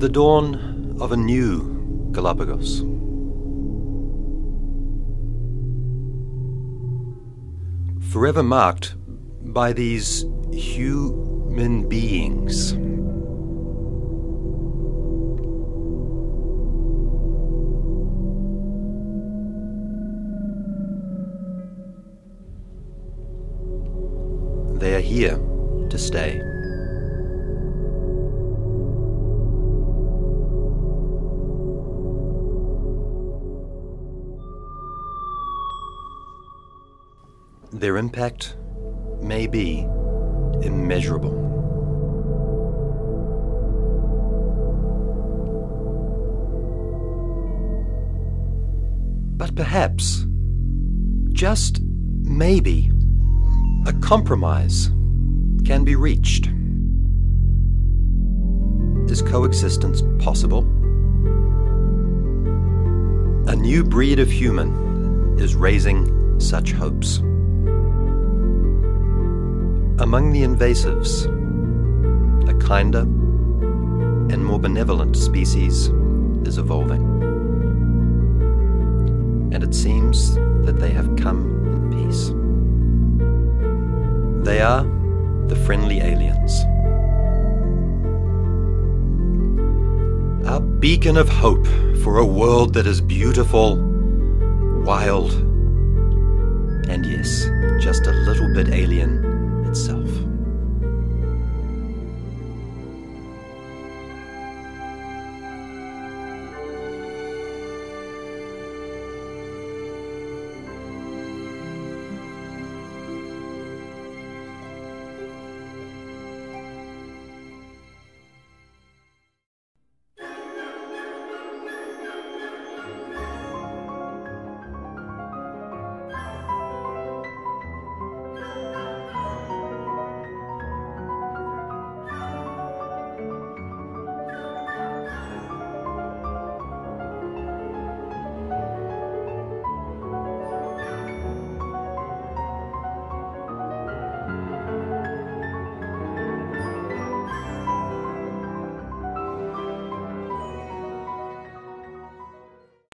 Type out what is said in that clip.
The dawn of a new Galapagos. Forever marked by these human beings. They are here to stay. Their impact may be immeasurable. But perhaps, just maybe, a compromise can be reached. Is coexistence possible? A new breed of human is raising such hopes. Among the invasives, a kinder and more benevolent species is evolving. And it seems that they have come in peace. They are the friendly aliens. A beacon of hope for a world that is beautiful, wild, and yes, just a little bit alien